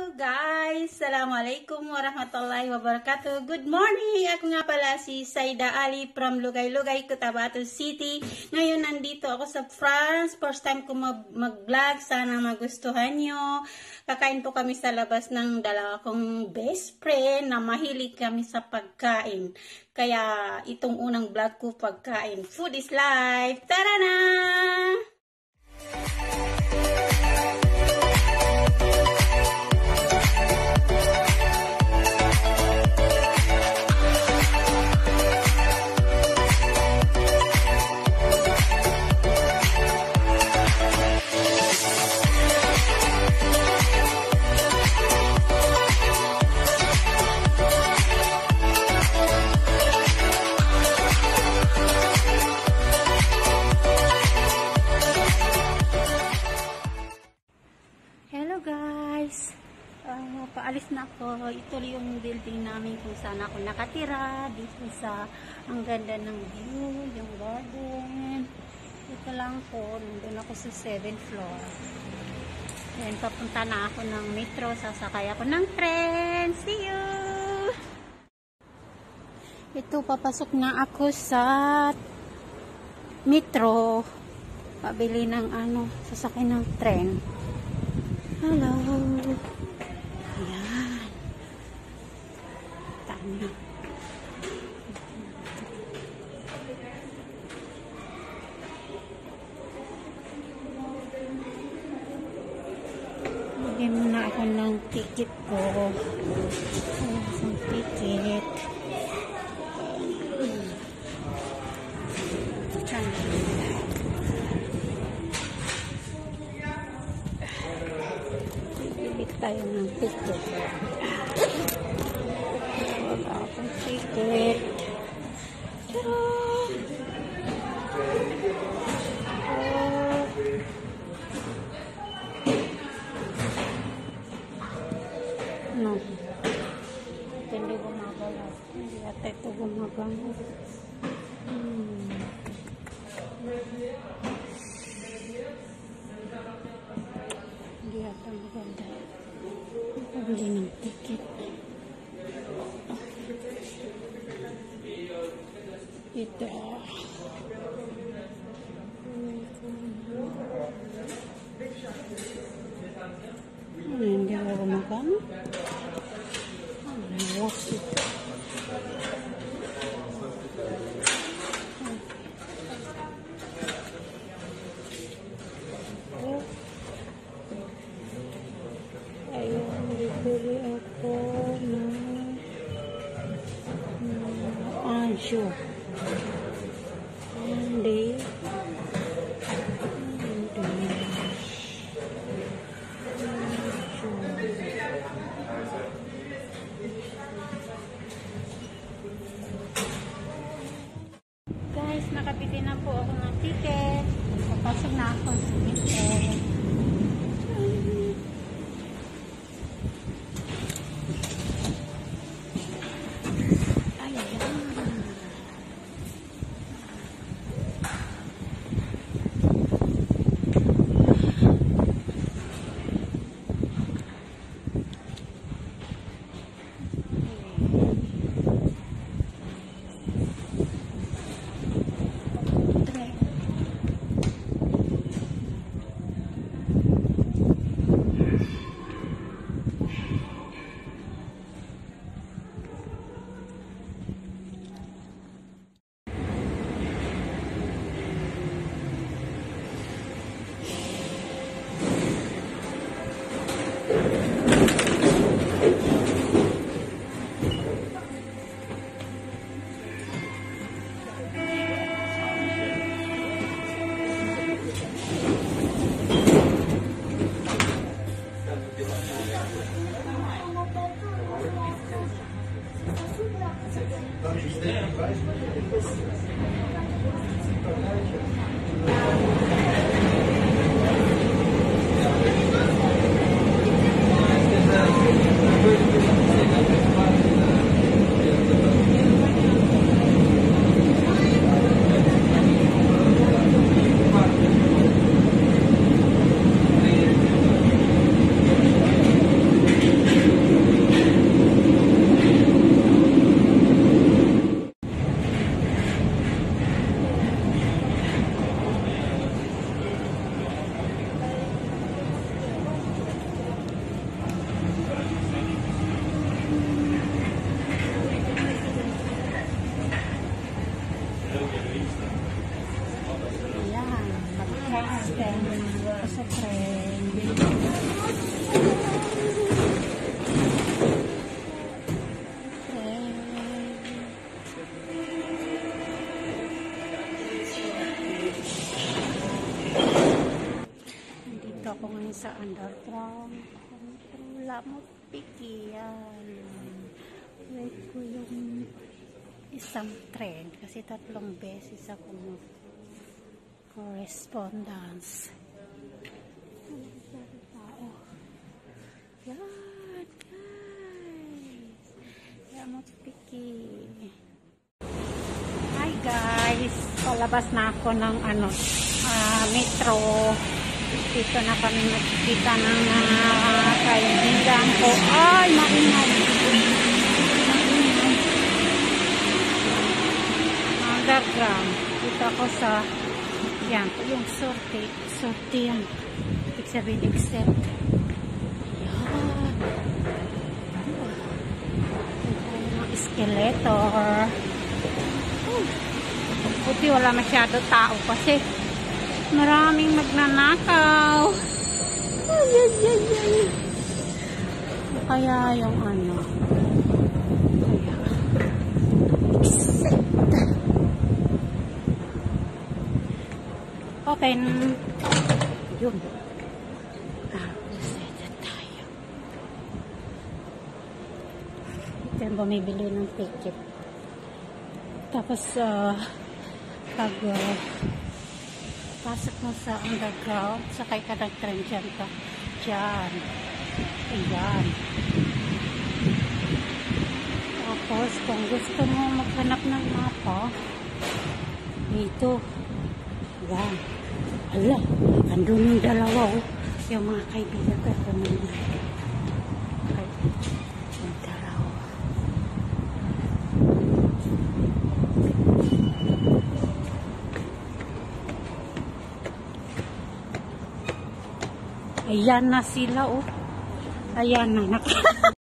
Guys! Assalamualaikum warahmatullahi wabarakatuh. Good morning! Ako nga pala si Saida Ali from Lugay-Lugay, Cotabato City. Ngayon nandito ako sa France. First time ko mag-vlog. Sana magustuhan nyo. Kakain po kami sa labas ng dalawa kong best friend na mahilig kami sa pagkain. Kaya itong unang vlog ko pagkain. Food is life! Tara na! Paalis na ako. Ito yung building namin kung saan ako nakatira. Dito sa, ang ganda ng view, yung garden. Ito lang po, nandun ako sa 7th floor. Then, papunta na ako ng metro. Sasakay ako ng tren. See you! Ito, papasok na ako sa metro. Pabili ng ano, sasakay ng tren. Hello! niya. Bigyan muna ako ng ticket ko. Isang ticket. Tayo ng ticket akong ticket. Tara! Pabili ng ticket. Ito. Ano, hindi ako gumagano? Ano, nawas ito. Anjo. Hindi. Guys, nakabili na po ako ng ticket. Papasok na ako sa Ayan, magkakasin sa trending. Dito ako ngayon sa underground. Wala mo pikiyan. Wait ko yung isang train kasi tatlong beses ako mo correspondence. Yan, guys. Mo piki. Hi guys, palabas na ako ng ano, ah, metro. Dito na kami magkikita ng uh, kaibigan ko. Ay. Maingay. Underground. Dito ako sa, yan, yung sorte. Sorte yan. Ibig sabihin, except. Ito yung skeletor. Buti wala masyado tao kasi maraming magnanakaw. Ay, ay, ay, ay. Kaya yung ano. Kaya. Exit. Open. Yun. Ah, exit tayo. Ito yung bumibili ng ticket. Tapos, ah, pag ah, pasok mo sa underground, sakay ka ng train dyan ka. Dyan. Ayan. Tapos, kung gusto mo maghanap ng mapa, dito. Ayan. Ala, andun yung dalawa, oh. Yung mga kaibigan ko, andun yung Okay. Yung dalawa. Ayan na sila, oh. Ayan na.